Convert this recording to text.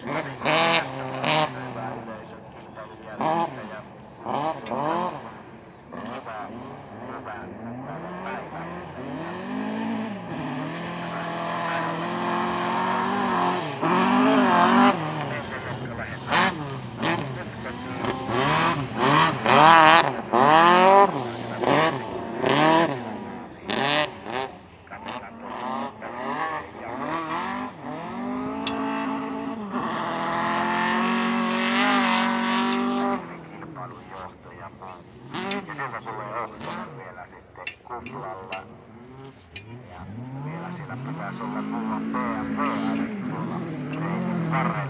Oh, my God. la pesa sulla curva, bea, bea, la curva,